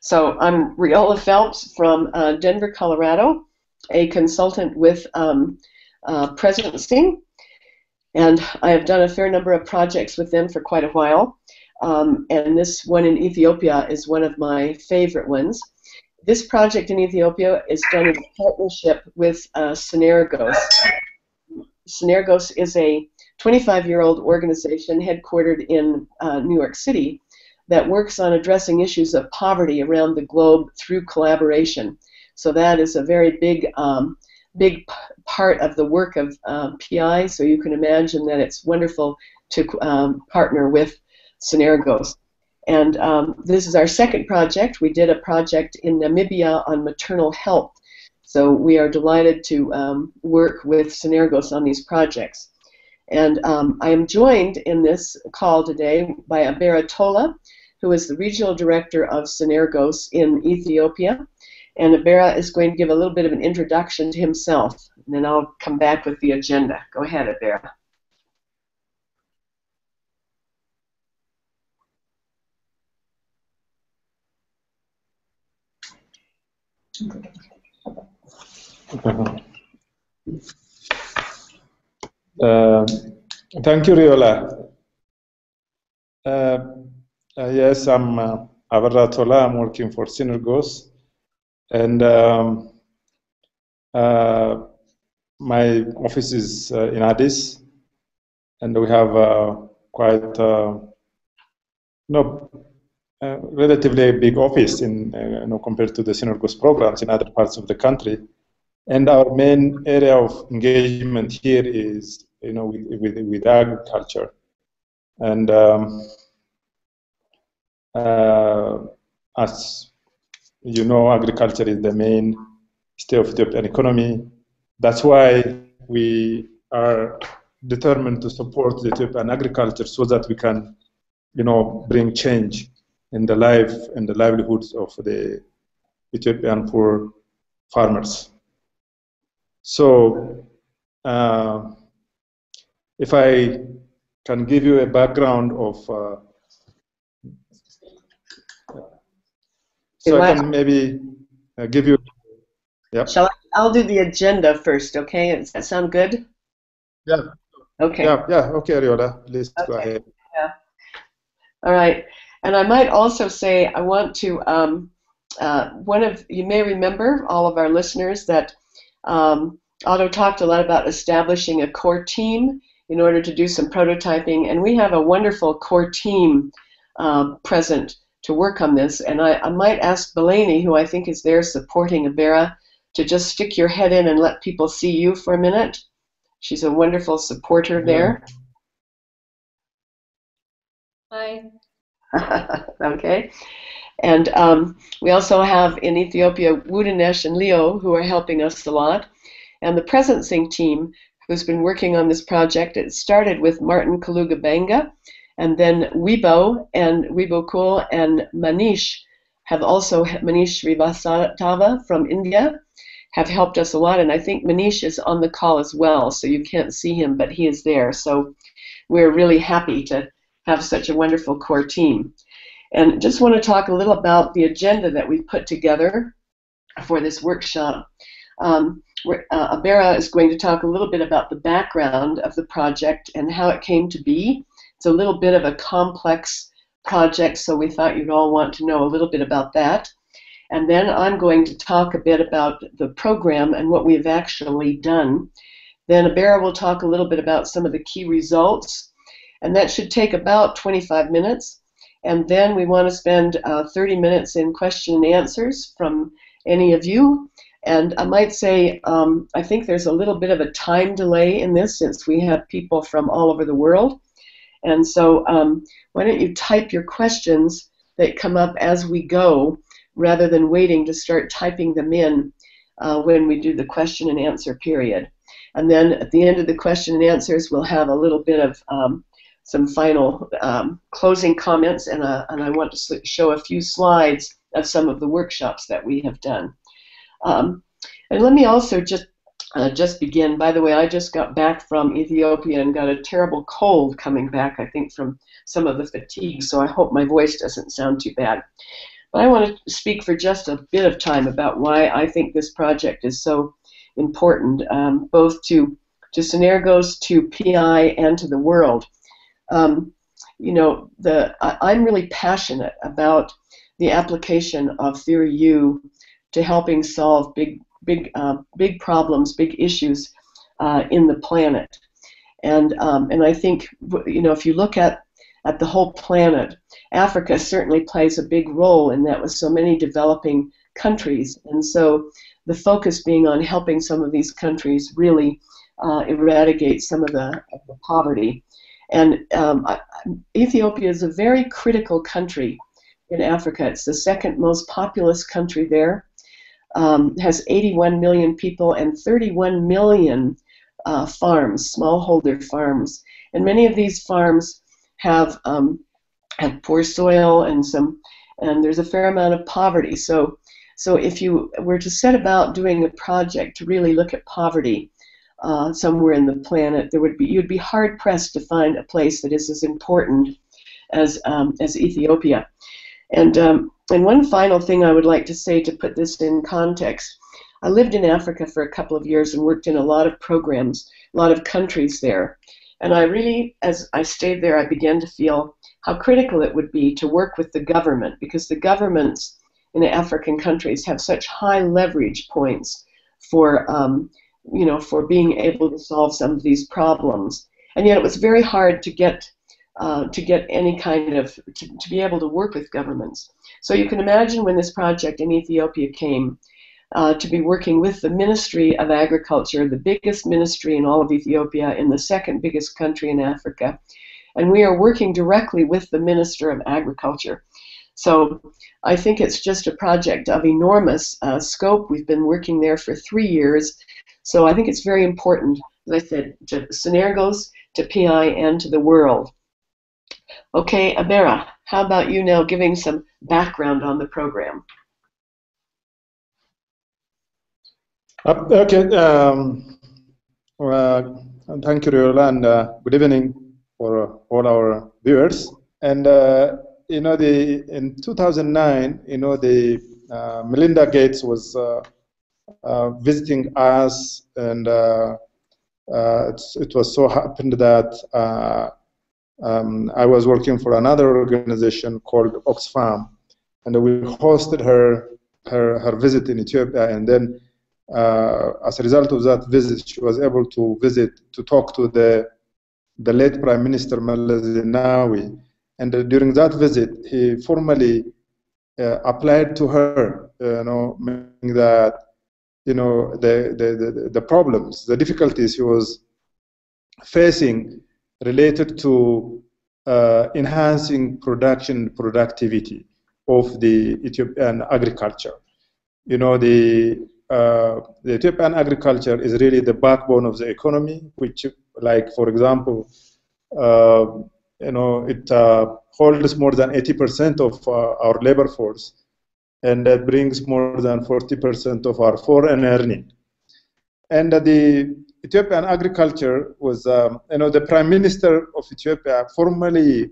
So I'm Reola Phelps from uh, Denver, Colorado, a consultant with um, uh, Presencing, and I have done a fair number of projects with them for quite a while. Um, and this one in Ethiopia is one of my favorite ones. This project in Ethiopia is done in partnership with uh, Synergos. Synergos is a 25-year-old organization headquartered in uh, New York City that works on addressing issues of poverty around the globe through collaboration. So that is a very big, um, big part of the work of um, PI. So you can imagine that it's wonderful to um, partner with Synergos. And um, this is our second project. We did a project in Namibia on maternal health. So we are delighted to um, work with Synergos on these projects. And I am joined in this call today by Abera Tola, who is the regional director of Synergos in Ethiopia. And Abera is going to give a little bit of an introduction to himself, and then I'll come back with the agenda. Go ahead, Abera. Uh, thank you, Reola. Uh, uh, yes, I'm uh. I'm working for Synergos. And um, uh, my office is uh, in Addis. And we have uh, quite, uh, no, relatively big office in, you know, compared to the Synergos programs in other parts of the country. And our main area of engagement here is, you know, with, with, with agriculture. And um, as you know, agriculture is the main state of the Ethiopian economy. That's why we are determined to support the Ethiopian agriculture so that we can, you know, bring change in the life and the livelihoods of the Ethiopian poor farmers. So, uh, if I can give you a background of, uh, so I can maybe uh, give you. Shall I? I'll do the agenda first, okay? Does that sound good? Yeah. Okay. Yeah, yeah. Okay, Reola, please okay. go ahead. Yeah. All right. And I might also say I want to, um, uh, one of, you may remember, all of our listeners, that um, Otto talked a lot about establishing a core team in order to do some prototyping, and we have a wonderful core team uh, present to work on this. And I, I might ask Beleni, who I think is there supporting Abera, to just stick your head in and let people see you for a minute. She's a wonderful supporter there. Hi. okay. And um, we also have in Ethiopia Wudanesh and Leo who are helping us a lot. And the Presencing team who's been working on this project, it started with Martin Kalungu-Banda, and then Wibo and Wibo Koole and Manish have also, Manish Srivastava from India, have helped us a lot. And I think Manish is on the call as well, so you can't see him, but he is there. So we're really happy to have such a wonderful core team. And just want to talk a little about the agenda that we've put together for this workshop. Um, uh, Abera is going to talk a little bit about the background of the project and how it came to be. It's a little bit of a complex project, so we thought you'd all want to know a little bit about that. And then I'm going to talk a bit about the program and what we've actually done. Then Abera will talk a little bit about some of the key results, and that should take about 25 minutes. And then we want to spend uh, 30 minutes in question and answers from any of you. And I might say, um, I think there's a little bit of a time delay in this since we have people from all over the world. And so, um, why don't you type your questions that come up as we go rather than waiting to start typing them in uh, when we do the question and answer period. And then at the end of the question and answers, we'll have a little bit of um, some final um, closing comments, and, uh, and I want to show a few slides of some of the workshops that we have done. Um, and let me also just uh, just begin. By the way, I just got back from Ethiopia and got a terrible cold coming back, I think, from some of the fatigue, so I hope my voice doesn't sound too bad. But I want to speak for just a bit of time about why I think this project is so important, um, both to to Synergos, to PI, and to the world. Um, you know, the I, am really passionate about the application of Theory U to helping solve big, big, uh, big problems, big issues uh, in the planet. And um, and I think you know if you look at at the whole planet, Africa certainly plays a big role in that with so many developing countries. And so the focus being on helping some of these countries really uh, eradicate some of the, of the poverty. And um, Ethiopia is a very critical country in Africa. It's the second most populous country there. Um, has 81 million people and 31 million uh, farms, smallholder farms. And many of these farms have um, have poor soil and some and there's a fair amount of poverty. So so if you were to set about doing a project to really look at poverty uh, somewhere in the planet, there would be you'd be hard pressed to find a place that is as important as um, as Ethiopia. And um, and one final thing I would like to say to put this in context. I lived in Africa for a couple of years and worked in a lot of programs, a lot of countries there. And I really, as I stayed there, I began to feel how critical it would be to work with the government because the governments in African countries have such high leverage points for, um, you know, for being able to solve some of these problems. And yet it was very hard to get uh, to get any kind of to, to be able to work with governments. So you can imagine when this project in Ethiopia came, uh, to be working with the Ministry of Agriculture, the biggest ministry in all of Ethiopia, in the second biggest country in Africa. And we are working directly with the Minister of Agriculture. So I think it's just a project of enormous uh, scope. We've been working there for three years. So I think it's very important, as I said, to Synergos, to PI, and to the world. Okay, Abera, how about you now giving some background on the program? Uh, okay. Um, uh, thank you, Reola, and uh, good evening for all our viewers. And uh, you know, the in 2009, you know, the uh, Melinda Gates was uh, visiting us, and it was so happened that um, I was working for another organization called Oxfam, and we hosted her her, her visit in Ethiopia, and then uh, as a result of that visit, she was able to visit to talk to the the late Prime Minister Meles Zenawi, and uh, during that visit, he formally uh, applied to her, you know, meaning that you know the, the the the problems, the difficulties he was facing related to uh, enhancing production productivity of the Ethiopian agriculture. You know, the uh, the Ethiopian agriculture is really the backbone of the economy, which, like, for example, uh, you know, it uh, holds more than 80% of uh, our labor force, and that brings more than 40% of our foreign earning. And the Ethiopian agriculture was, um, you know, the prime minister of Ethiopia formally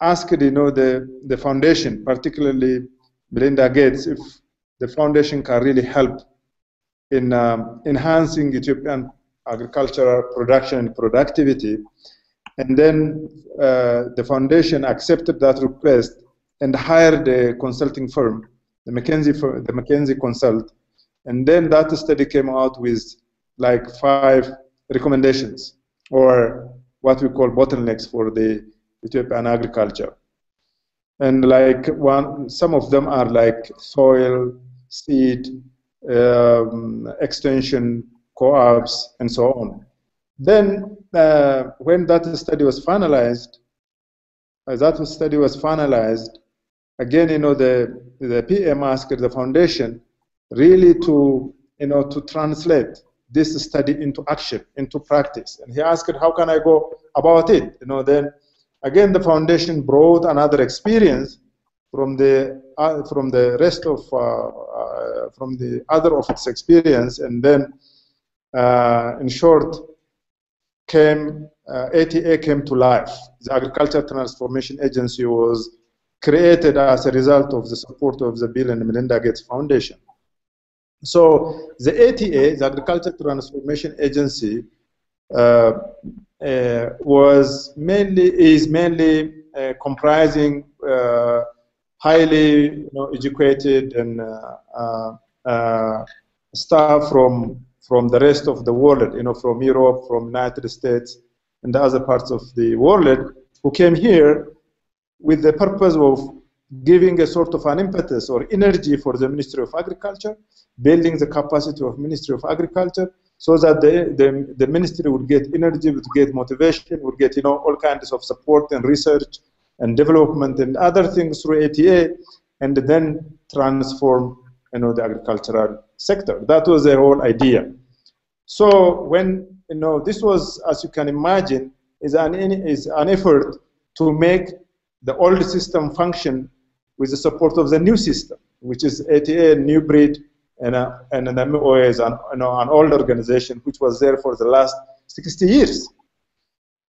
asked, you know, the, the foundation, particularly Melinda Gates, if the foundation can really help in um, enhancing Ethiopian agricultural production and productivity. And then uh, the foundation accepted that request and hired a consulting firm, the McKinsey, the McKinsey Consult. And then that study came out with like five recommendations or what we call bottlenecks for the Ethiopian agriculture. And like one, some of them are like soil, seed, um, extension co-ops, and so on. Then, uh, when that study was finalized, as that study was finalized, again, you know, the, the PM asked the foundation really to, you know, to translate this study into action, into practice. And he asked, how can I go about it? You know, then again, the foundation brought another experience from the uh, from the rest of uh, uh, from the other of its experience, and then uh, in short, came ATA came to life. The Agriculture Transformation Agency was created as a result of the support of the Bill and Melinda Gates Foundation. So the ATA, the Agricultural Transformation Agency, uh, uh, was mainly is mainly uh, comprising uh, highly you know, educated and uh, uh, staff from from the rest of the world, you know, from Europe, from United States, and the other parts of the world, who came here with the purpose of giving a sort of an impetus or energy for the Ministry of Agriculture, building the capacity of Ministry of Agriculture, so that the, the, the ministry would get energy, would get motivation, would get you know all kinds of support and research and development and other things through ATA, and then transform you know the agricultural sector. That was the whole idea. So when you know this was, as you can imagine, is an is an effort to make the old system function with the support of the new system, which is ATA, new breed, and, uh, and an MOA is an, you know, an old organization which was there for the last 60 years.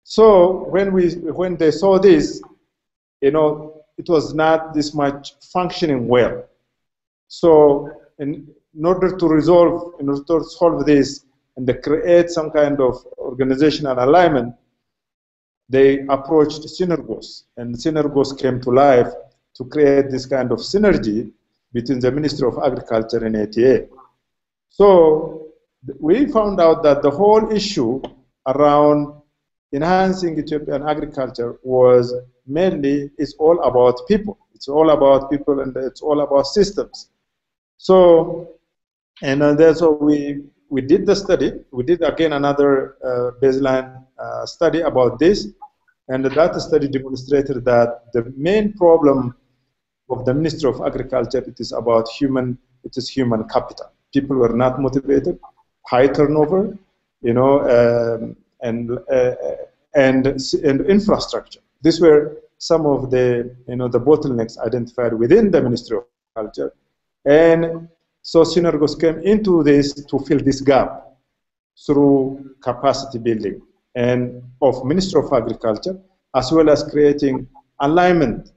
So when we when they saw this, you know, it was not this much functioning well. So in, in order to resolve, in order to solve this, and to create some kind of organizational alignment, they approached Synergos, and Synergos came to life to create this kind of synergy between the Ministry of Agriculture and ATA. So we found out that the whole issue around enhancing Ethiopian agriculture was mainly, it's all about people. It's all about people and it's all about systems. So, and uh, that's what we we did the study. We did again another uh, baseline uh, study about this, and that study demonstrated that the main problem of the Ministry of Agriculture it is about human. It is human capital. People were not motivated, high turnover, you know, um, and uh, and and infrastructure. These were some of the you know the bottlenecks identified within the Ministry of Agriculture, and so Synergos came into this to fill this gap through capacity building and of Ministry of Agriculture, as well as creating alignment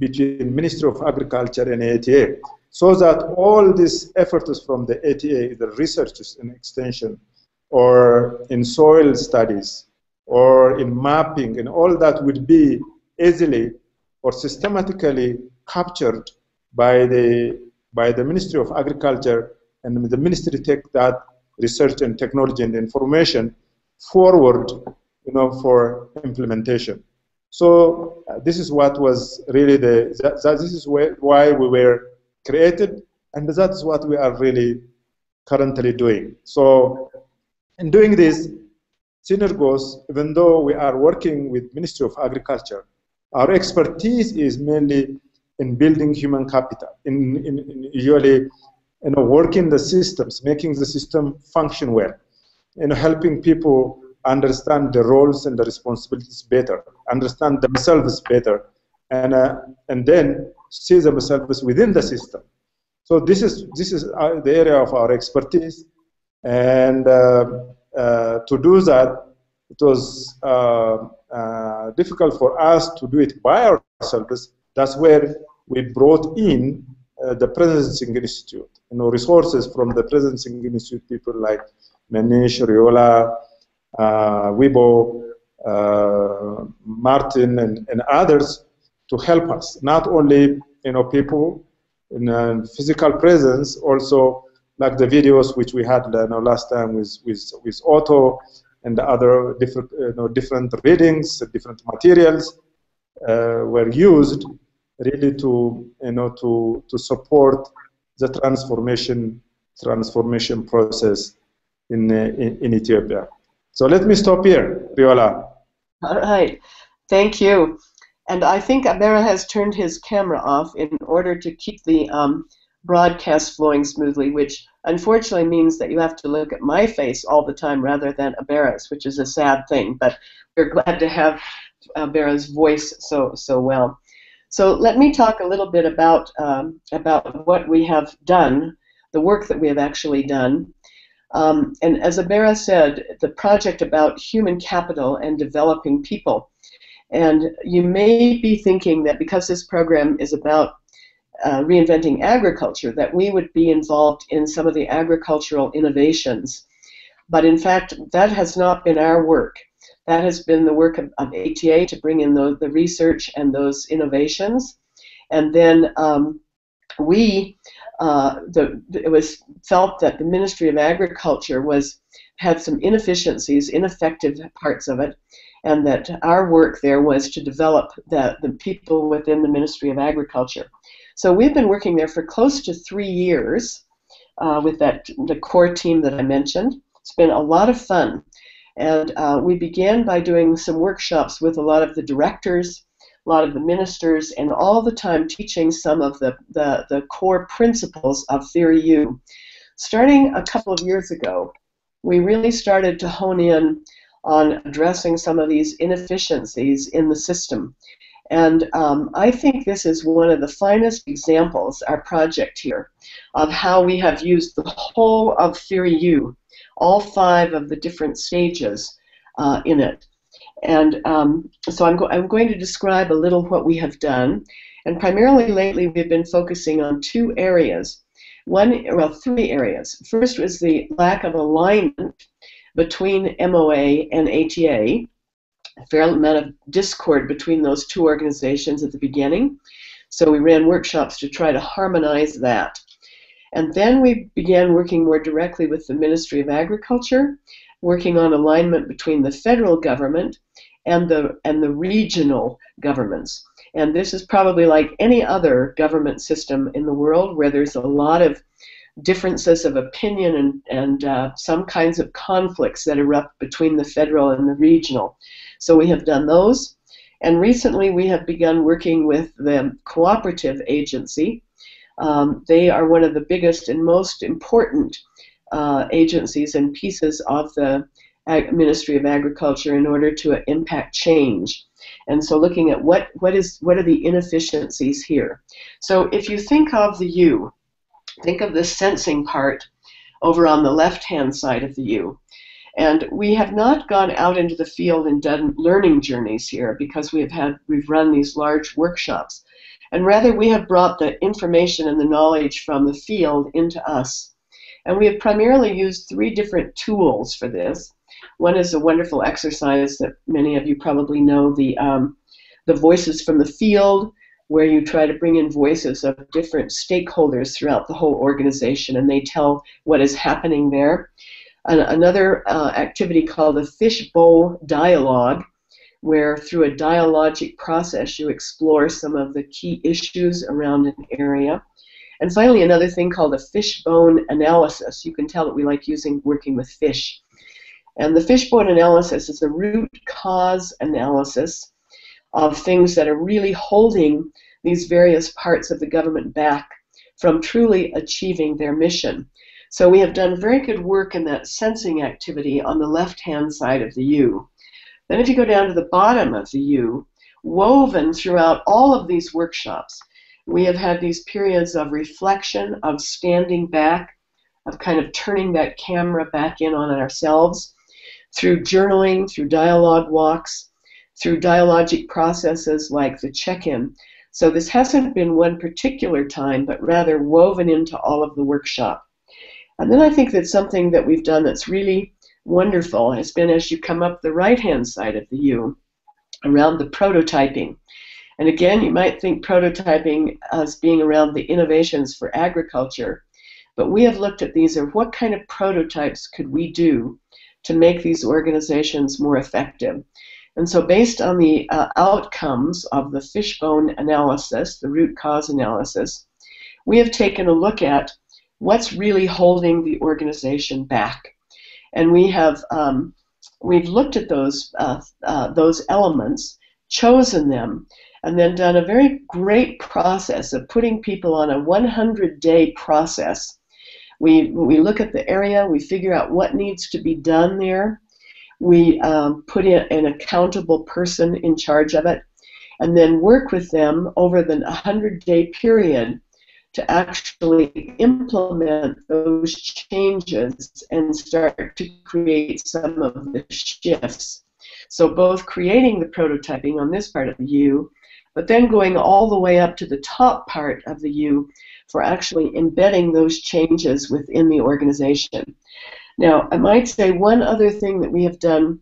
between Ministry of Agriculture and ATA, so that all these efforts from the ATA, the researches in extension, or in soil studies, or in mapping, and all that would be easily or systematically captured by the by the Ministry of Agriculture, and the ministry take that research and technology and information forward, you know, for implementation. So uh, this is what was really the, that, that this is why we were created, and that's what we are really currently doing. So in doing this, Synergos, even though we are working with Ministry of Agriculture, our expertise is mainly in building human capital, in, in, in usually you know, working the systems, making the system function well, you know, helping people understand the roles and the responsibilities better, understand themselves better, and, uh, and then see themselves within the system. So this is, this is uh, the area of our expertise, and uh, uh to do that, it was uh, uh, difficult for us to do it by ourselves. That's where we brought in the Presencing Institute, you know, resources from the Presencing Institute, people like Manish, Reola, uh, Wibo, uh, Martin, and, and others to help us. Not only, you know, people in uh, physical presence, also like the videos which we had you know, last time with, with, with Otto and the other different, you know, different readings, different materials uh, were used really to you know to to support the transformation transformation process in, in, in Ethiopia. So let me stop here, Reola. All right, thank you. And I think Abera has turned his camera off in order to keep the um, broadcast flowing smoothly, which unfortunately means that you have to look at my face all the time rather than Abera's, which is a sad thing. But we're glad to have Abera's voice so so well. So let me talk a little bit about um, about what we have done, the work that we have actually done. Um, and as Abera said, the project about human capital and developing people. And you may be thinking that because this program is about uh, reinventing agriculture, that we would be involved in some of the agricultural innovations. But in fact, that has not been our work. That has been the work of, of ATA to bring in the, the research and those innovations. And then um, we, uh, the, it was felt that the Ministry of Agriculture was had some inefficiencies, ineffective parts of it, and that our work there was to develop the, the people within the Ministry of Agriculture. So we've been working there for close to three years uh, with that the core team that I mentioned. It's been a lot of fun. And uh, we began by doing some workshops with a lot of the directors, a lot of the ministers, and all the time teaching some of the, the, the core principles of Theory U. Starting a couple of years ago, we really started to hone in on addressing some of these inefficiencies in the system. And um, I think this is one of the finest examples, our project here, of how we have used the whole of Theory U, all five of the different stages uh, in it. And um, so I'm, go I'm going to describe a little what we have done. And primarily lately, we've been focusing on two areas. One, well, three areas. First was the lack of alignment between MOA and ATA a fair amount of discord between those two organizations at the beginning. So we ran workshops to try to harmonize that. And then we began working more directly with the Ministry of Agriculture, working on alignment between the federal government and the and the regional governments. And this is probably like any other government system in the world where there's a lot of differences of opinion and, and uh, some kinds of conflicts that erupt between the federal and the regional. So we have done those. And recently we have begun working with the cooperative agency. Um, they are one of the biggest and most important uh, agencies and pieces of the Ag Ministry of Agriculture in order to impact change. And so looking at what, what is what are the inefficiencies here. So if you think of the U, think of the sensing part over on the left hand side of the U. And we have not gone out into the field and done learning journeys here because we have had we've run these large workshops. And rather we have brought the information and the knowledge from the field into us. And we have primarily used three different tools for this. One is a wonderful exercise that many of you probably know, the um, the voices from the field, where you try to bring in voices of different stakeholders throughout the whole organization, and they tell what is happening there an, another uh, activity called a fishbowl dialogue, where through a dialogic process you explore some of the key issues around an area. And finally, another thing called a fishbone analysis. You can tell that we like using working with fish. And the fishbone analysis is a root cause analysis of things that are really holding these various parts of the government back from truly achieving their mission. So we have done very good work in that sensing activity on the left-hand side of the U. Then if you go down to the bottom of the U, woven throughout all of these workshops, we have had these periods of reflection, of standing back, of kind of turning that camera back in on ourselves, through journaling, through dialogue walks, through dialogic processes like the check-in. So this hasn't been one particular time, but rather woven into all of the workshop. And then I think that something that we've done that's really wonderful has been as you come up the right hand side of the U around the prototyping. And again, you might think prototyping as being around the innovations for agriculture, but we have looked at these of what kind of prototypes could we do to make these organizations more effective. And so, based on the uh, outcomes of the fishbone analysis, the root cause analysis, we have taken a look at what's really holding the organization back. And we have um, we've looked at those uh, uh, those elements, chosen them, and then done a very great process of putting people on a 100-day process. We we look at the area, we figure out what needs to be done there. We um, put in an accountable person in charge of it, and then work with them over the 100-day period to actually implement those changes and start to create some of the shifts. So both creating the prototyping on this part of the U, but then going all the way up to the top part of the U for actually embedding those changes within the organization. Now, I might say one other thing that we have done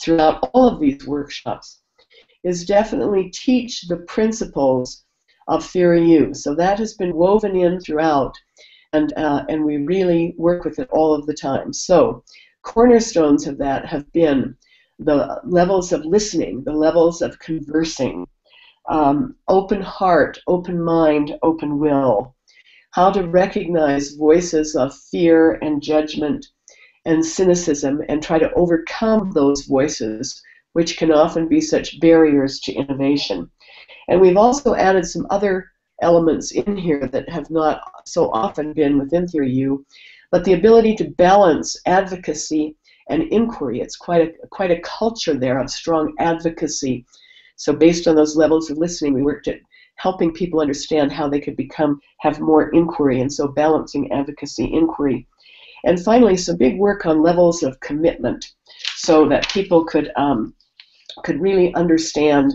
throughout all of these workshops is definitely teach the principles of Theory U. So that has been woven in throughout, and, uh, and we really work with it all of the time. So cornerstones of that have been the levels of listening, the levels of conversing, um, open heart, open mind, open will, how to recognize voices of fear and judgment and cynicism and try to overcome those voices, which can often be such barriers to innovation. And we've also added some other elements in here that have not so often been within Theory U, but the ability to balance advocacy and inquiry. It's quite a, quite a culture there of strong advocacy. So based on those levels of listening, we worked at helping people understand how they could become have more inquiry, and so balancing advocacy, inquiry, and finally, some big work on levels of commitment so that people could, um, could really understand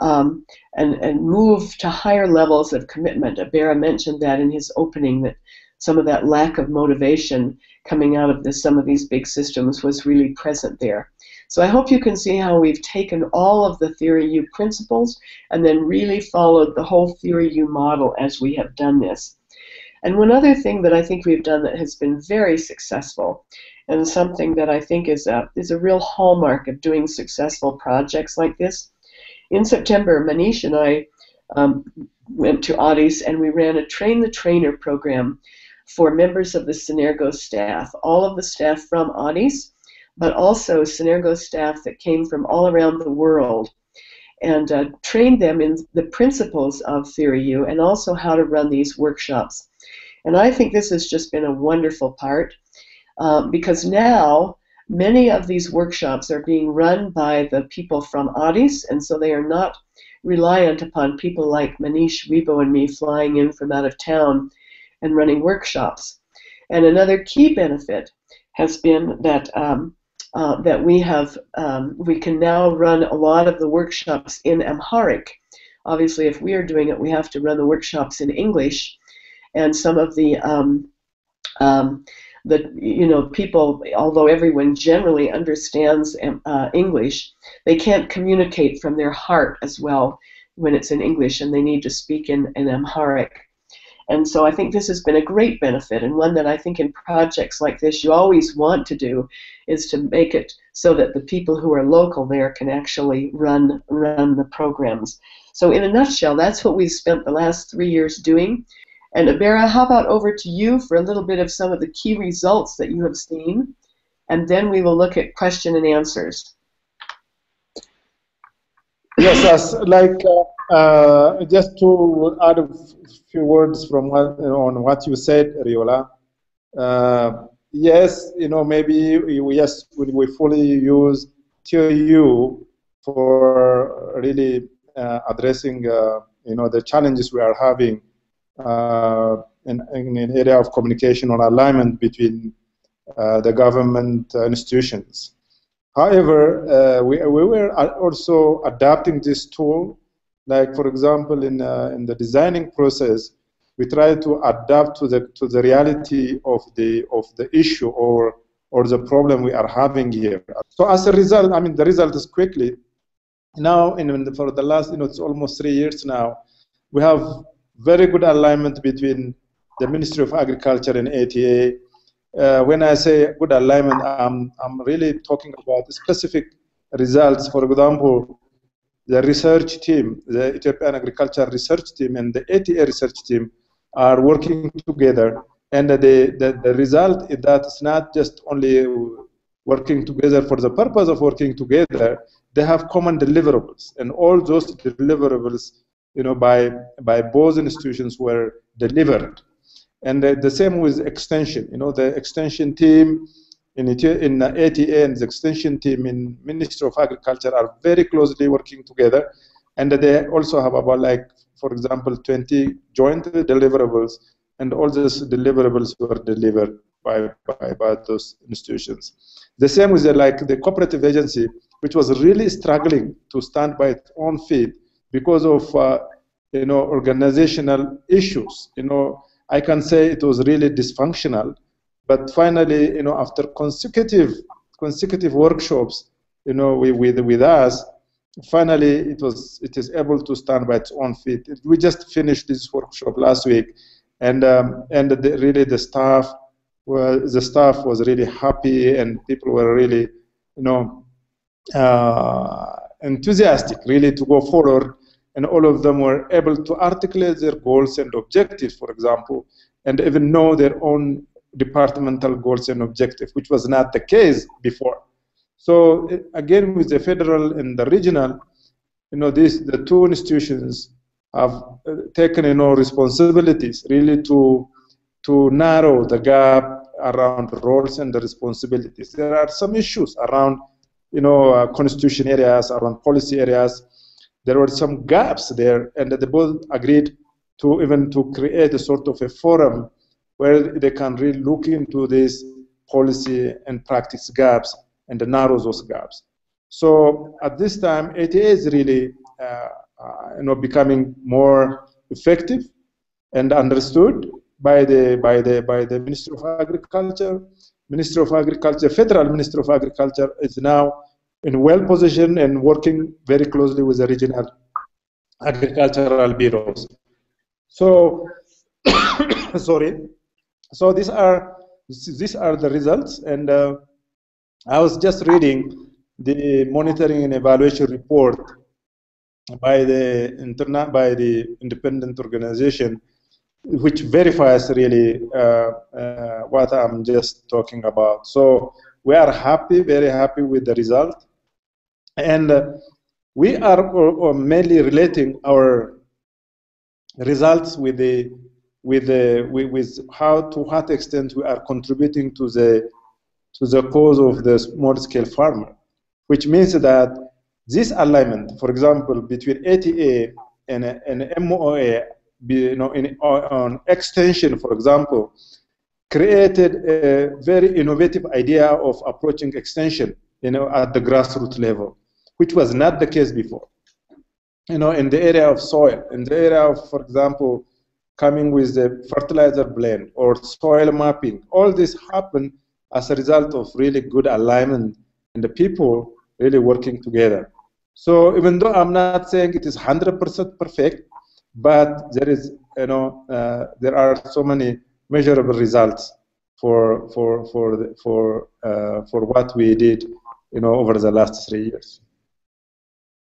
um, and, and move to higher levels of commitment. Abera mentioned that in his opening, that some of that lack of motivation coming out of this, some of these big systems was really present there. So I hope you can see how we've taken all of the Theory U principles and then really followed the whole Theory U model as we have done this. And one other thing that I think we've done that has been very successful, and something that I think is a, is a real hallmark of doing successful projects like this, in September, Manish and I um, went to Addis and we ran a Train the Trainer program for members of the Synergo staff, all of the staff from Addis, but also Synergo staff that came from all around the world and uh, trained them in the principles of Theory U and also how to run these workshops. And I think this has just been a wonderful part um, because now many of these workshops are being run by the people from Addis, and so they are not reliant upon people like Manish, Wibo, and me flying in from out of town and running workshops. And another key benefit has been that um, uh, that we have um, we can now run a lot of the workshops in Amharic. Obviously, if we are doing it, we have to run the workshops in English, and some of the um, um, the you know people, although everyone generally understands um, uh, English, they can't communicate from their heart as well when it's in English, and they need to speak in, in Amharic. And so I think this has been a great benefit, and one that I think in projects like this you always want to do is to make it so that the people who are local there can actually run run the programs. So in a nutshell, that's what we've spent the last three years doing. And Abera, how about over to you for a little bit of some of the key results that you have seen, and then we will look at question and answers. Yes, as like uh, uh, just to add a few words from what, on what you said, Reola. Uh, yes, you know, maybe we, yes, we, fully use TOU for really uh, addressing, uh, you know, the challenges we are having uh, in, in an area of communication or alignment between the government institutions. However, we, we were also adapting this tool, like for example, in, uh, in the designing process, we try to adapt to the, to the reality of the, of the issue or, or the problem we are having here. So as a result, I mean, the result is quickly, now in, for the last, you know, it's almost three years now, we have very good alignment between the Ministry of Agriculture and ATA, uh, when I say good alignment, I'm, I'm really talking about specific results. For example, the research team, the Ethiopian Agriculture Research Team and the ATA research team are working together. And the, the, the result is that it's not just only working together for the purpose of working together, they have common deliverables. And all those deliverables, you know, by, by both institutions were delivered. And the, the same with extension. You know, the extension team in, in ATA and the extension team in Ministry of Agriculture are very closely working together. And they also have about like, for example, 20 joint deliverables, and all those deliverables were delivered by, by, by those institutions. The same with the, like the cooperative agency. which was really struggling to stand by its own feet because of uh, you know organizational issues. You know, I can say it was really dysfunctional, but finally, you know, after consecutive consecutive workshops, you know, with with, with us, finally it was it is able to stand by its own feet. We just finished this workshop last week, and um, and the, really the staff was the staff was really happy, and people were really, you know, uh, enthusiastic really to go forward, and all of them were able to articulate their goals and objectives, for example, and even know their own departmental goals and objectives, which was not the case before. So again, with the federal and the regional, you know, these the two institutions have uh, taken you know responsibilities really to to narrow the gap around roles and the responsibilities. There are some issues around you know uh, constitution areas, around policy areas. There were some gaps there, and they both agreed to even to create a sort of a forum where they can really look into these policy and practice gaps and narrow those gaps. So at this time, it is really uh, uh, you know, becoming more effective and understood by the, by, the, by the Ministry of Agriculture. Ministry of Agriculture, Federal Ministry of Agriculture is now in well position and working very closely with the regional agricultural bureaus. So, sorry. So these are these are the results, and uh, I was just reading the monitoring and evaluation report by the internet by the independent organization, which verifies really uh, uh, what I'm just talking about. So we are happy, very happy with the result, and uh, we are mainly relating our results with the with the with, with how to what extent we are contributing to the to the cause of the small-scale farmer, which means that this alignment, for example, between ATA and, and MOA, you know, in, on extension, for example, created a very innovative idea of approaching extension, you know, at the grassroots level, which was not the case before. You know, in the area of soil, in the area of, for example, coming with the fertilizer blend or soil mapping, all this happened as a result of really good alignment and the people really working together. So even though I'm not saying it is 100% perfect, but there is, you know, uh, there are so many measurable results for for for the, for uh, for what we did, you know, over the last three years.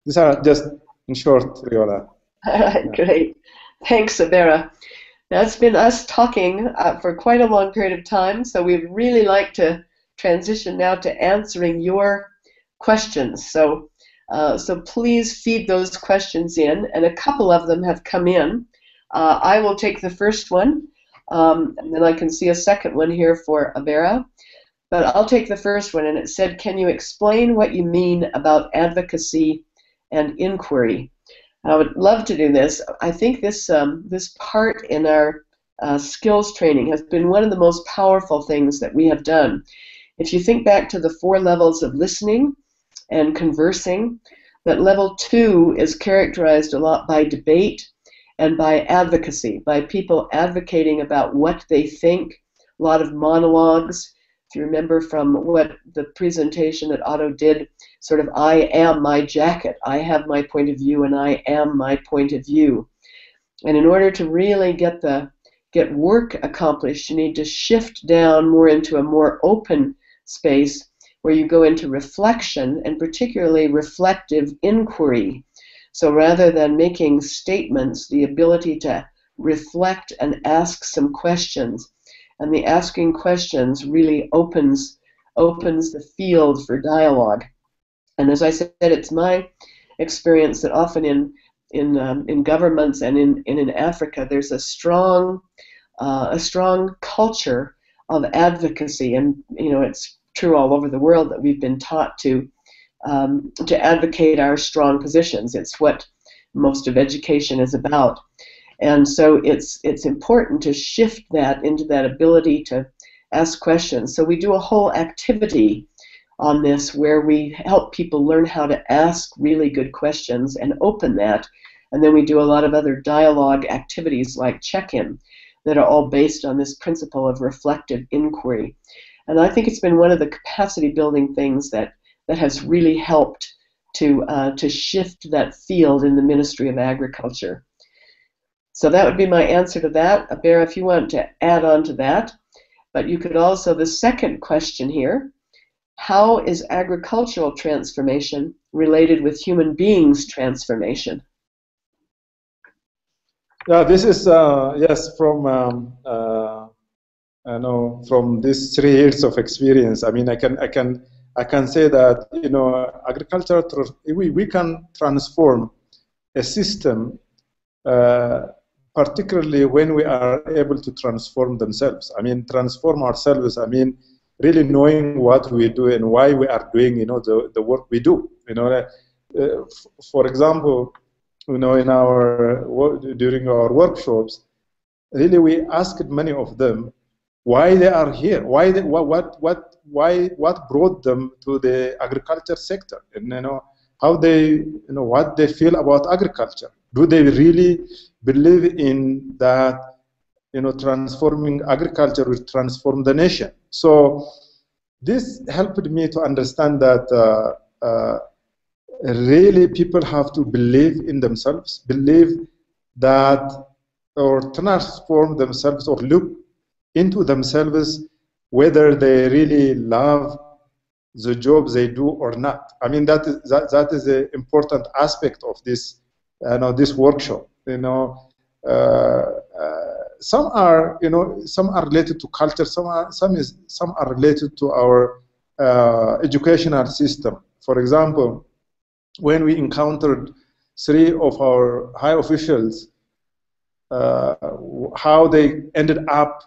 These are just in short, Reola. Great, thanks, Abera. Now, it's been us talking uh, for quite a long period of time, so we'd really like to transition now to answering your questions. So, uh, so please feed those questions in, and a couple of them have come in. Uh, I will take the first one, um, and then I can see a second one here for Abera. But I'll take the first one, and it said, Can you explain what you mean about advocacy and inquiry? I would love to do this. I think this um, this part in our uh, skills training has been one of the most powerful things that we have done. If you think back to the four levels of listening and conversing, that level two is characterized a lot by debate and by advocacy, by people advocating about what they think, a lot of monologues. If you remember from what the presentation that Otto did sort of I am my jacket. I have my point of view and I am my point of view. And in order to really get the get work accomplished, you need to shift down more into a more open space where you go into reflection and particularly reflective inquiry. So rather than making statements, the ability to reflect and ask some questions. And the asking questions really opens opens the field for dialogue. And as I said, it's my experience that often in in um, in governments and in, and in Africa, there's a strong uh, a strong culture of advocacy, and you know it's true all over the world that we've been taught to um, to advocate our strong positions. It's what most of education is about, and so it's it's important to shift that into that ability to ask questions. So we do a whole activity on this where we help people learn how to ask really good questions and open that. And then we do a lot of other dialogue activities like check in that are all based on this principle of reflective inquiry. And I think it's been one of the capacity building things that, that has really helped to, uh, to shift that field in the Ministry of Agriculture. So that would be my answer to that. Abera, if you want to add on to that. But you could also, the second question here, how is agricultural transformation related with human beings transformation? Yeah, this is, uh, yes, from, um, uh, I know, from these three years of experience, I mean, I can, I can, I can say that, you know, agriculture, we, we can transform a system uh, particularly when we are able to transform themselves. I mean, transform ourselves, I mean, really knowing what we do and why we are doing, you know, the, the work we do. You know, uh, for example, you know, in our, during our workshops, really we asked many of them why they are here, why they, what, what, what, why, what brought them to the agriculture sector, and you know, how they, you know, what they feel about agriculture. Do they really believe in that you know transforming agriculture will transform the nation. So this helped me to understand that uh, uh, really people have to believe in themselves believe that or transform themselves or look into themselves whether they really love the job they do or not. I mean that is that, that is an important aspect of this you know this workshop you know, uh, uh, some are, you know, some are related to culture, some are, some is, some are related to our uh, educational system. For example, when we encountered three of our high officials, uh, how they ended up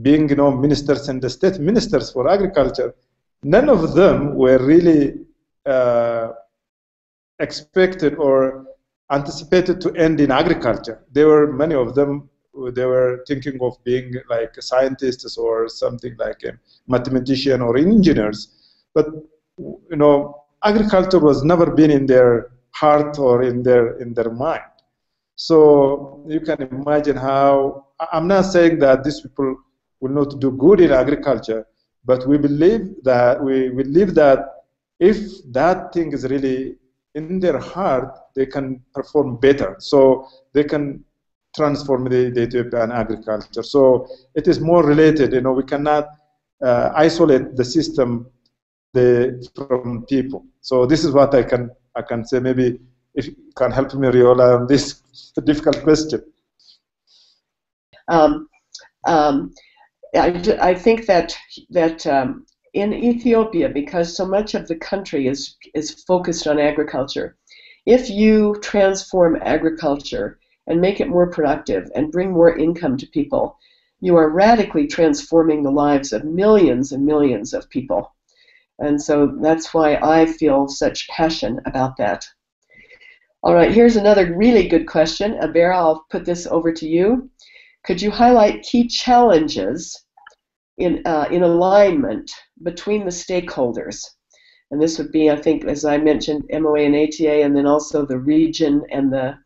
being, you know, ministers and the state ministers for agriculture, none of them were really uh, expected or anticipated to end in agriculture. There were many of them. They were thinking of being like scientists or something like a mathematician or engineers, but you know, agriculture was never been in their heart or in their in their mind. So you can imagine how. I'm not saying that these people will not do good in agriculture, but we believe that we believe that if that thing is really in their heart, they can perform better. So they can transform the, the Ethiopian agriculture. So it is more related. You know, we cannot uh, isolate the system the, from people. So this is what I can I can say. Maybe if you can help me, Reola, on this difficult question. Um, um, I, I think that that um, in Ethiopia, because so much of the country is, is focused on agriculture, if you transform agriculture and make it more productive and bring more income to people, you are radically transforming the lives of millions and millions of people. And so that's why I feel such passion about that. All right, here's another really good question. Abera, I'll put this over to you. Could you highlight key challenges in, uh, in alignment between the stakeholders. And this would be, I think, as I mentioned, MOA and ATA, and then also the region and the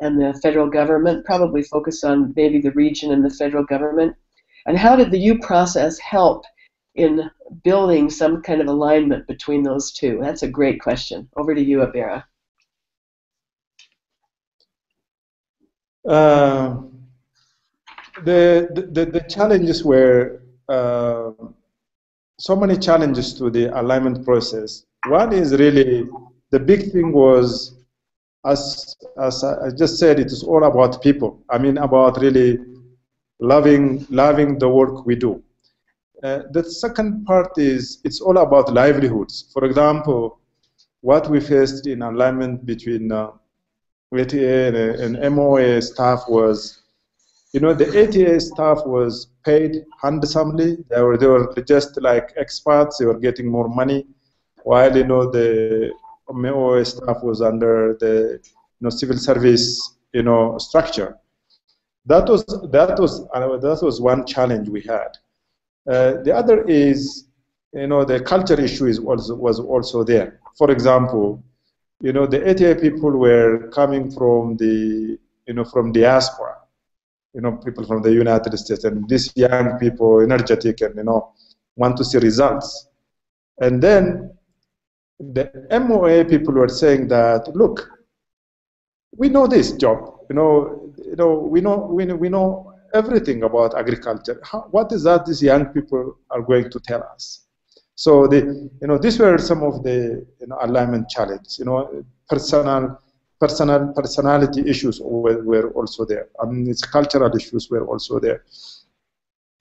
and the federal government. Probably focus on maybe the region and the federal government. And how did the U process help in building some kind of alignment between those two? That's a great question. Over to you, Abera. Uh, the, the, the challenges were uh, so many challenges to the alignment process. One is really the big thing was, as as I just said, it is all about people. I mean, about really loving loving the work we do. Uh, the second part is it's all about livelihoods. For example, what we faced in alignment between uh, and, and MOA staff was you know, the ATA staff was paid handsomely. They were, they were just like experts. They were getting more money, while you know the MOA staff was under the you know civil service you know structure. That was that was uh, that was one challenge we had. Uh, the other is you know, the culture issue is also, was also there. For example, you know, the ATA people were coming from the, you know, from diaspora, you know, people from the United States, and these young people, energetic and, you know, want to see results. And then the MOA people were saying that, look, we know this job, you know, you know, we know, we know, we know everything about agriculture. How, what is that these young people are going to tell us? So the, you know, these were some of the you know, alignment challenges. You know, personal, personal, personality issues were, were also there. I mean, it's cultural issues were also there.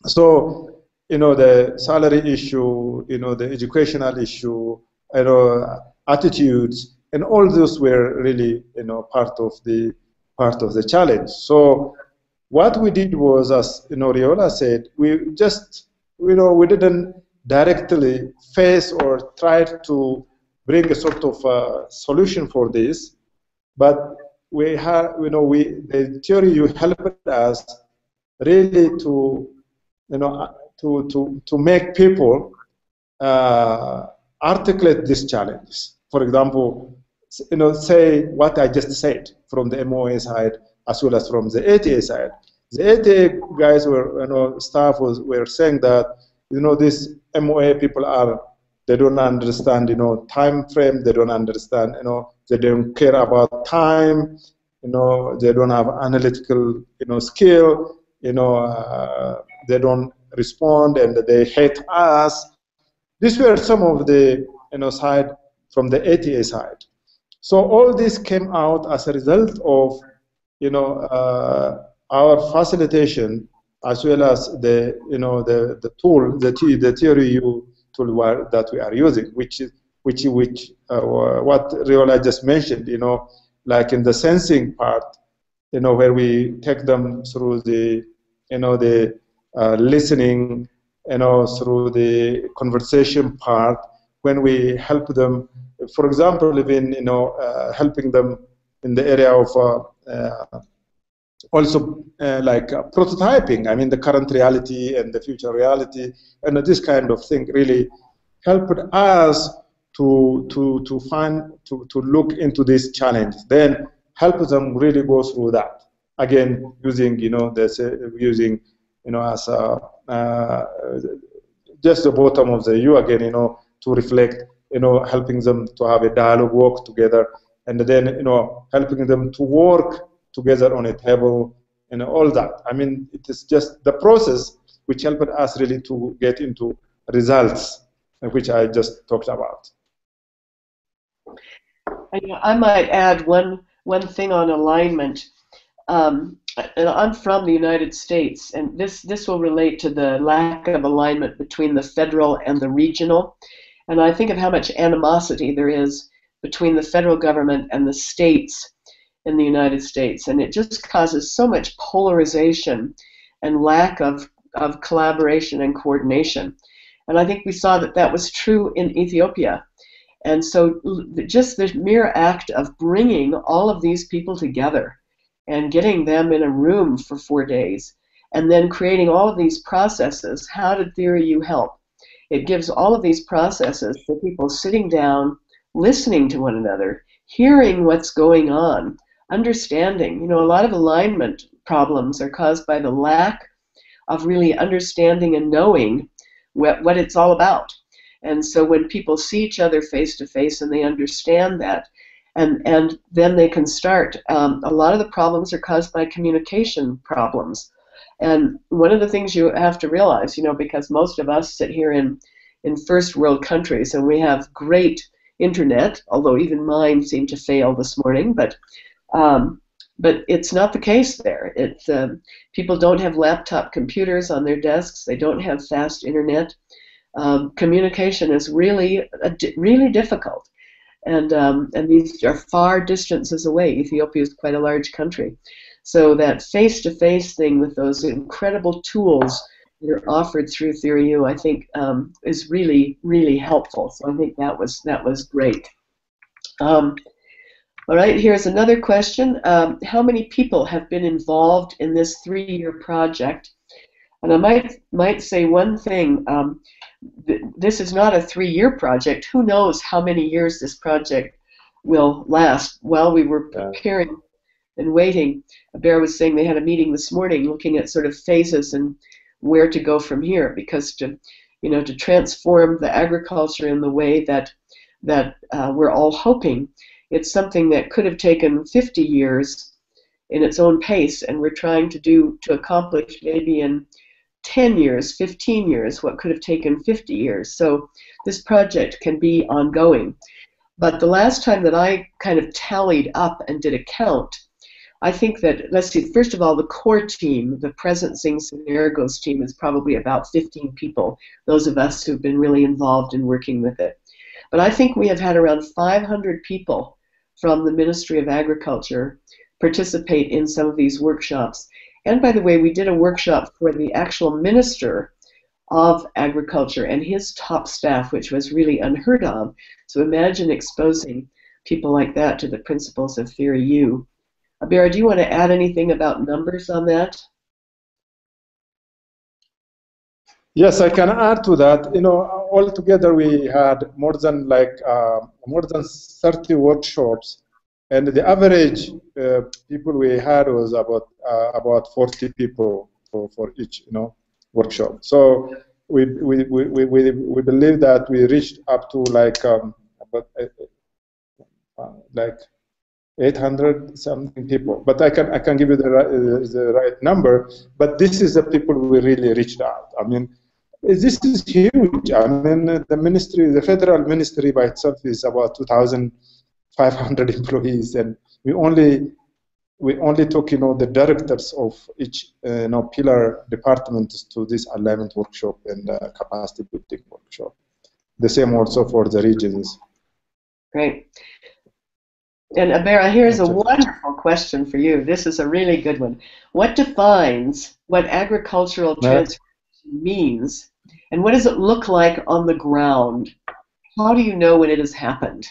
So, you know, the salary issue, you know, the educational issue, you know, attitudes, and all those were really, you know, part of the part of the challenge. So, what we did was, as you know, Reola said, we just, you know, we didn't directly face or try to bring a sort of solution for this, but we have, you know, we the Theory U helped us really to, you know, to to to make people uh, articulate these challenges. For example, you know, say what I just said from the MOA side as well as from the ATA side. The ATA guys were, you know, staff was were saying that you know, these MOA people are, they don't understand, you know, time frame, they don't understand, you know, they don't care about time, you know, they don't have analytical, you know, skill, you know, uh, they don't respond and they hate us. These were some of the, you know, side from the ATA side. So all this came out as a result of, you know, uh, our facilitation as well as the you know the the tool the the theory tool that we are using, which is which which uh, what Reola just mentioned, you know, like in the sensing part, you know, where we take them through the you know the uh, listening, you know, through the conversation part, when we help them, for example, even you know, uh, helping them in the area of uh, uh, also uh, like uh, prototyping, I mean, the current reality and the future reality, and this kind of thing really helped us to to to find to to look into this challenge. Then help them really go through that. Again, using you know this using you know as a, uh, just the bottom of the U again, you know, to reflect, you know, helping them to have a dialogue, work together, and then you know helping them to work together on a table and all that. I mean, it is just the process which helped us really to get into results, which I just talked about. I might add one one thing on alignment. Um, I'm from the United States, and this this will relate to the lack of alignment between the federal and the regional. And I think of how much animosity there is between the federal government and the states in the United States. And it just causes so much polarization and lack of, of collaboration and coordination. And I think we saw that that was true in Ethiopia. And so just the mere act of bringing all of these people together and getting them in a room for four days and then creating all of these processes, how did Theory U help? It gives all of these processes for people sitting down, listening to one another, hearing what's going on, understanding. You know, a lot of alignment problems are caused by the lack of really understanding and knowing what, what it's all about. And so when people see each other face to face and they understand that, and, and then they can start. Um, a lot of the problems are caused by communication problems. And one of the things you have to realize, you know, because most of us sit here in, in first world countries and we have great internet, although even mine seemed to fail this morning, but um, but it's not the case there. Um, people don't have laptop computers on their desks. They don't have fast internet. Um, communication is really really difficult, and um, and these are far distances away. Ethiopia is quite a large country, so that face-to-face thing with those incredible tools that are offered through Theory I think, um, is really really helpful. So I think that was that was great. Um, all right, here's another question. Um, how many people have been involved in this three-year project? And I might might say one thing. Um, th- this is not a three-year project. Who knows how many years this project will last? While we were preparing and waiting, Bear was saying they had a meeting this morning, looking at sort of phases and where to go from here. Because to you know to transform the agriculture in the way that that uh, we're all hoping, it's something that could have taken 50 years in its own pace, and we're trying to do to accomplish maybe in 10 years, 15 years, what could have taken 50 years. So this project can be ongoing. But the last time that I kind of tallied up and did a count, I think that, let's see, first of all, the core team, the Presencing Synergos team, is probably about 15 people, those of us who've been really involved in working with it. But I think we have had around 500 people from the Ministry of Agriculture participate in some of these workshops. And by the way, we did a workshop for the actual Minister of Agriculture and his top staff, which was really unheard of. So imagine exposing people like that to the principles of Theory U. Abera, do you want to add anything about numbers on that? Yes, I can add to that. You know, altogether we had more than like uh, more than 30 workshops, and the average uh, people we had was about uh, about 40 people for, for each you know workshop. So we we, we, we, we believe that we reached up to like um, about uh, like 800 something people. But I can I can give you the right, the right number. But this is the people we really reached out. I mean, this is huge. I mean, the ministry, the federal ministry by itself is about 2,500 employees, and we only we only took, you know, the directors of each, uh, you know, pillar departments to this alignment workshop and uh, capacity building workshop. The same also for the regions. Great. And Abera, here's a wonderful question for you. This is a really good one. What defines what agricultural transformation means and what does it look like on the ground? How do you know when it has happened?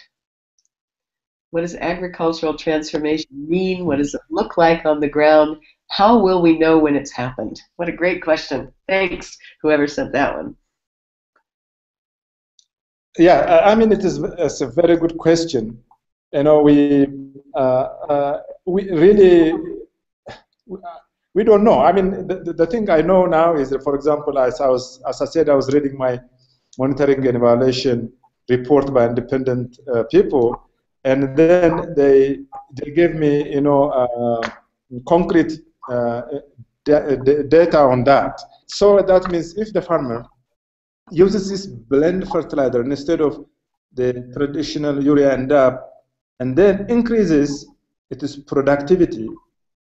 What does agricultural transformation mean? What does it look like on the ground? How will we know when it's happened? What a great question. Thanks, whoever sent that one. Yeah, I mean, it is it's a very good question. You know, we, uh, uh, we really, we don't know. I mean, the, the thing I know now is that, for example, as I was, as I said, I was reading my monitoring and evaluation report by independent uh, people, and then they they gave me, you know, uh, concrete uh, data on that. So that means if the farmer uses this blend fertilizer instead of the traditional urea and DAP, and then increases its productivity,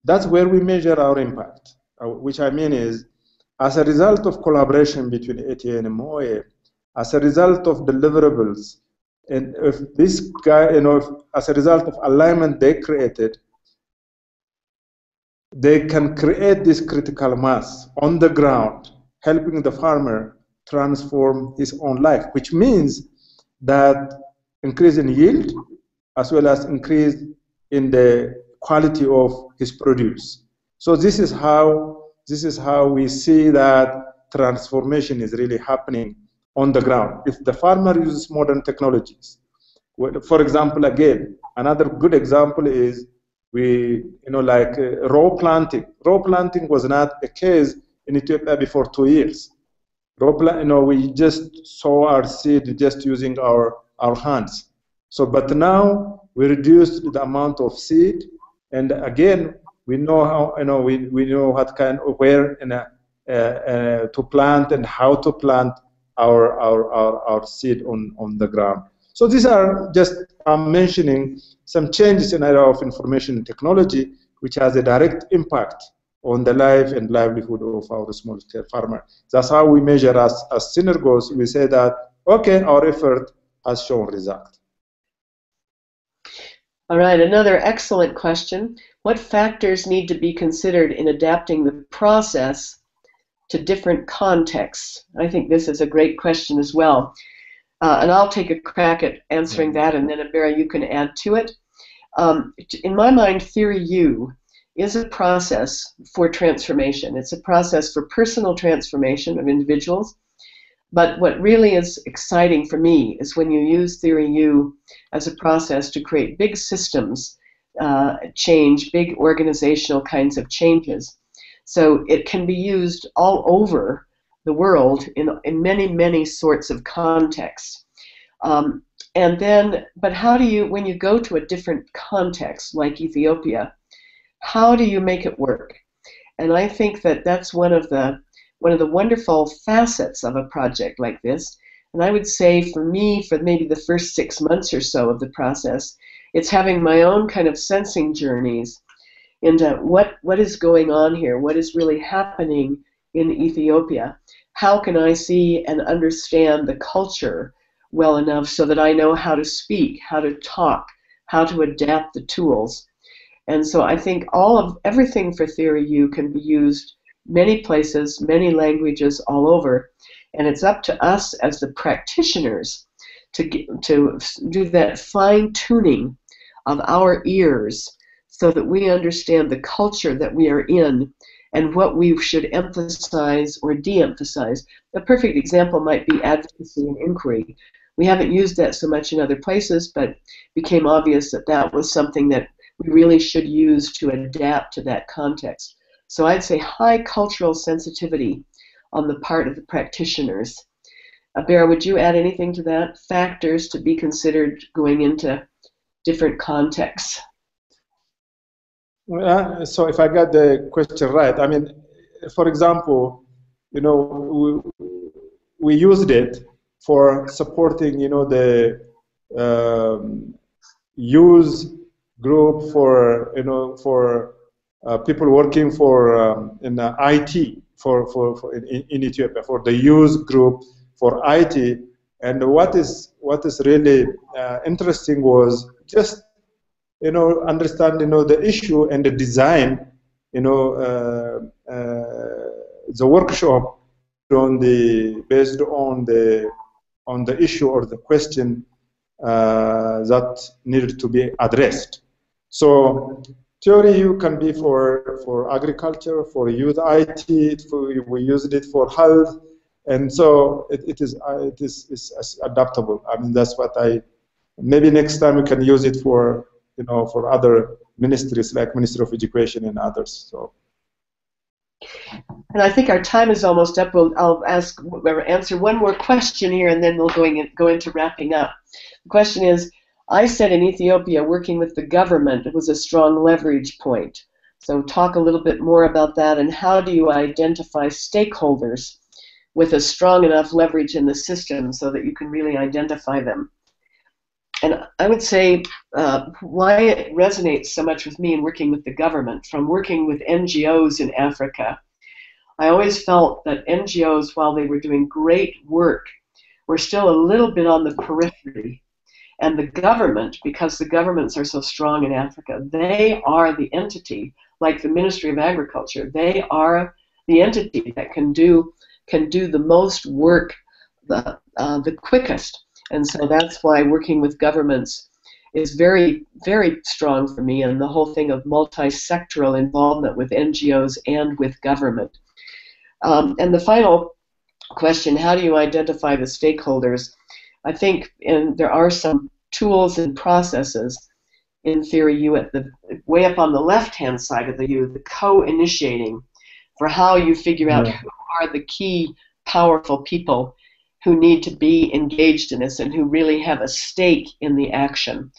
that's where we measure our impact, uh, which I mean is as a result of collaboration between ATA and MOA, as a result of deliverables, and if this guy, you know, if, as a result of alignment they created, they can create this critical mass on the ground, helping the farmer transform his own life, which means that increase in yield as well as increase in the quality of his produce. So this is how this is how we see that transformation is really happening on the ground. If the farmer uses modern technologies, for example, again, another good example is we, you know, like uh, row planting. Row planting was not a case in Ethiopia before two years. Row plant, you know, we just sow our seed just using our, our hands. So, but now we reduced the amount of seed and again, we know how you know we, we know what kind of where in a, uh, uh, to plant and how to plant our, our, our, our seed on, on the ground. So these are just I'm mentioning some changes in area of information technology which has a direct impact on the life and livelihood of our small scale farmer. That's how we measure as, as Synergos. We say that, okay, our effort has shown result. All right, another excellent question. What factors need to be considered in adapting the process to different contexts? I think this is a great question as well. Uh, and I'll take a crack at answering that, and then, Abera, you can add to it. Um, in my mind, Theory U is a process for transformation. It's a process for personal transformation of individuals. But what really is exciting for me is when you use Theory U as a process to create big systems uh, change, big organizational kinds of changes. So it can be used all over the world in, in many, many sorts of contexts. Um, and then, but how do you, when you go to a different context like Ethiopia, how do you make it work? And I think that that's one of the one of the wonderful facets of a project like this. And I would say for me, for maybe the first six months or so of the process, it's having my own kind of sensing journeys into uh, what what is going on here, what is really happening in Ethiopia. How can I see and understand the culture well enough so that I know how to speak, how to talk, how to adapt the tools. And so I think all of everything for Theory U can be used many places, many languages all over. And it's up to us as the practitioners to, get, to do that fine tuning of our ears so that we understand the culture that we are in and what we should emphasize or de emphasize. A perfect example might be advocacy and inquiry. We haven't used that so much in other places, but became obvious that that was something that we really should use to adapt to that context. So I'd say high cultural sensitivity on the part of the practitioners. Bear, would you add anything to that? Factors to be considered going into different contexts. Uh, so if I got the question right, I mean, for example, you know, we, we used it for supporting, you know, the um, use group for, you know, for uh, people working for um, in uh, IT for, for, for in, in, Ethiopia for the youth group for IT. And what is what is really uh, interesting was just you know understand you know the issue and the design. You know uh, uh, the workshop on the based on the on the issue or the question uh, that needed to be addressed. So Theory U can be for, for agriculture, for youth IT, for, we used it for health, and so it, it is uh, it is, is adaptable. I mean that's what I maybe next time we can use it for you know for other ministries like Ministry of Education and others. So. And I think our time is almost up. We'll, I'll ask, answer one more question here, and then we'll go, in, go into wrapping up. The question is, I said in Ethiopia, working with the government was a strong leverage point. So talk a little bit more about that, and how do you identify stakeholders with a strong enough leverage in the system so that you can really identify them? And I would say uh, why it resonates so much with me in working with the government, from working with NGOs in Africa, I always felt that NGOs, while they were doing great work, were still a little bit on the periphery. And the government, because the governments are so strong in Africa, they are the entity, like the Ministry of Agriculture, they are the entity that can do can do the most work the, uh, the quickest and so that's why working with governments is very, very strong for me, and the whole thing of multi-sectoral involvement with NGOs and with government. Um, and the final question, how do you identify the stakeholders? I think and there are some tools and processes in Theory U at the way up on the left-hand side of the U, the co-initiating for how you figure out yeah. who are the key powerful people who need to be engaged in this and who really have a stake in the action.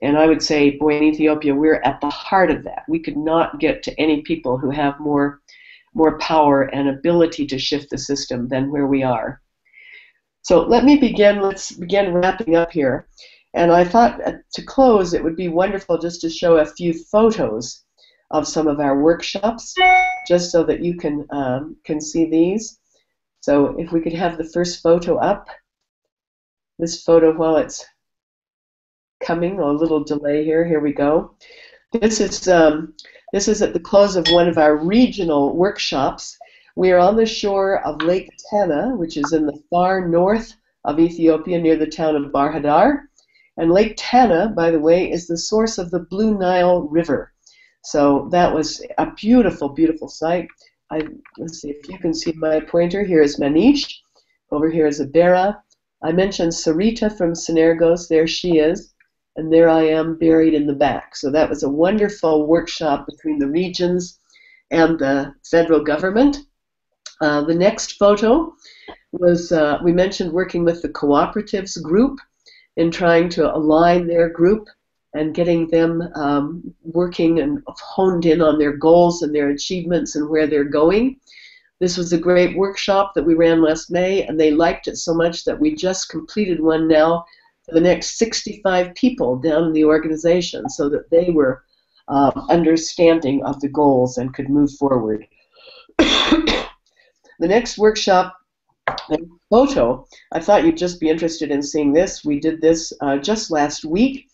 And I would say, boy, in Ethiopia, we're at the heart of that. We could not get to any people who have more, more power and ability to shift the system than where we are. So let me begin. Let's begin wrapping up here. And I thought uh, to close, it would be wonderful just to show a few photos of some of our workshops, just so that you can um, can see these. So if we could have the first photo up, this photo while it's coming, a little delay here, here we go. This is, um, this is at the close of one of our regional workshops. We are on the shore of Lake Tana, which is in the far north of Ethiopia near the town of Bahir And Lake Tana, by the way, is the source of the Blue Nile River. So that was a beautiful, beautiful sight. I, let's see if you can see my pointer. Here is Manish. Over here is Abera. I mentioned Sarita from Synergos. There she is. And there I am buried in the back. So that was a wonderful workshop between the regions and the federal government. Uh, the next photo was, uh, we mentioned working with the cooperatives group in trying to align their group and getting them um, working and honed in on their goals and their achievements and where they're going. This was a great workshop that we ran last May, and they liked it so much that we just completed one now for the next 65 people down in the organization so that they were uh, understanding of the goals and could move forward. the next workshop photo, I thought you'd just be interested in seeing this. We did this uh, just last week.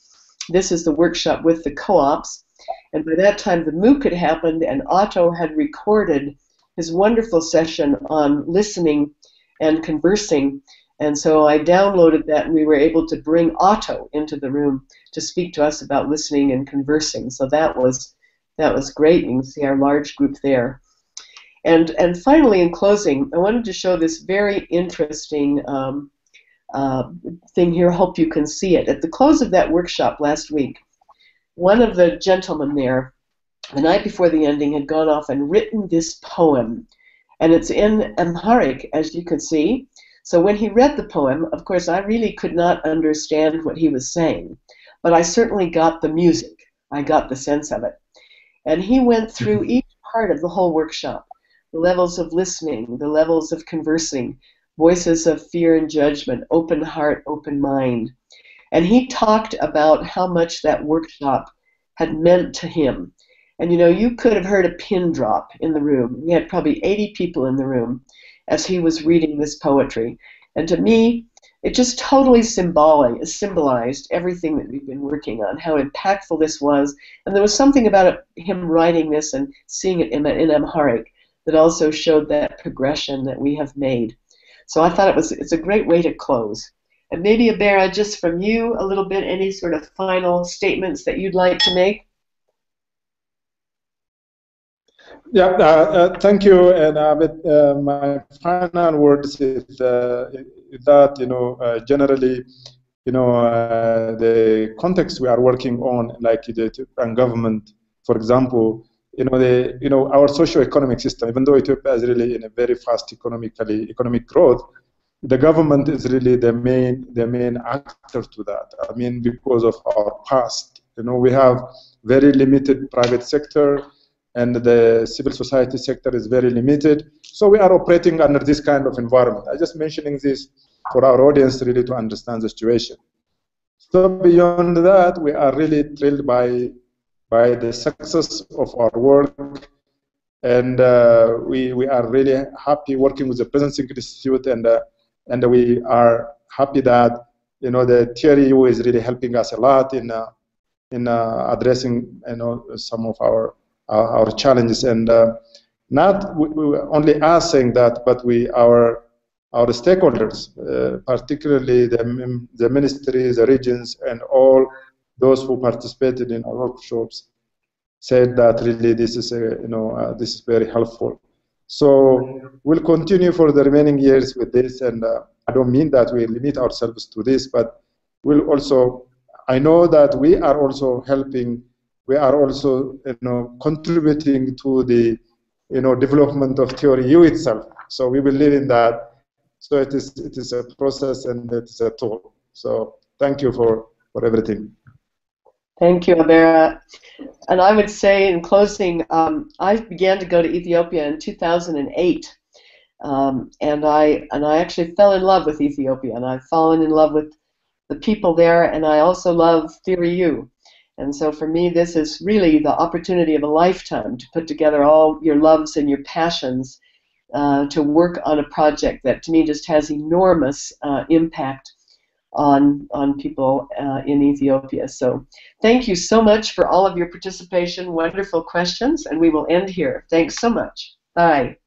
This is the workshop with the co-ops. And by that time, the MOOC had happened, and Otto had recorded his wonderful session on listening and conversing. And so I downloaded that, and we were able to bring Otto into the room to speak to us about listening and conversing. So that was that was great. You can see our large group there. And and finally, in closing, I wanted to show this very interesting um, uh, thing here. Hope you can see it. At the close of that workshop last week, one of the gentlemen there, the night before the ending, had gone off and written this poem, and it's in Amharic, as you can see. So when he read the poem, of course, I really could not understand what he was saying, but I certainly got the music. I got the sense of it. And he went through mm-hmm. each part of the whole workshop the levels of listening, the levels of conversing, voices of fear and judgment, open heart, open mind. And he talked about how much that workshop had meant to him. And you know, you could have heard a pin drop in the room. We had probably 80 people in the room as he was reading this poetry. And to me, it just totally symbolic, symbolized everything that we've been working on, how impactful this was. And there was something about it, him writing this and seeing it in, in Amharic that also showed that progression that we have made. So I thought it was it's a great way to close. And maybe Abera, just from you a little bit, any sort of final statements that you'd like to make? Yeah, uh, uh, thank you. And uh, uh my final words is, uh, is that you know uh, generally, you know, the context we are working on, like the Ethiopian government, for example, you know, the, you know, our socio-economic system, even though Ethiopia is really in a very fast economically economic growth, the government is really the main the main actor to that. I mean, because of our past, you know, we have very limited private sector, and the civil society sector is very limited. So we are operating under this kind of environment. I'm just mentioning this for our audience really to understand the situation. So beyond that, we are really thrilled by by the success of our work. And uh, we, we are really happy working with the Presencing Institute, and, uh, and we are happy that you know the Theory U is really helping us a lot in, uh, in uh, addressing you know, some of our, our, our challenges. And uh, not we, we only us saying that, but we our our stakeholders, uh, particularly the, the ministries, the regions, and all those who participated in our workshops said that really this is a, you know uh, this is very helpful. So we'll continue for the remaining years with this, and uh, I don't mean that we limit ourselves to this, but we'll also. I know that we are also helping. We are also you know contributing to the you know development of theory U itself. So we believe in that. So it is it is a process and it is a tool. So thank you for for everything. Thank you, Abera. And I would say in closing, um, I began to go to Ethiopia in 2008. Um, and I and I actually fell in love with Ethiopia, and I've fallen in love with the people there, and I also love Theory U. And so for me, this is really the opportunity of a lifetime to put together all your loves and your passions uh, to work on a project that to me just has enormous uh, impact on on people uh, in Ethiopia. So thank you so much for all of your participation, wonderful questions, and we will end here. Thanks so much. Bye.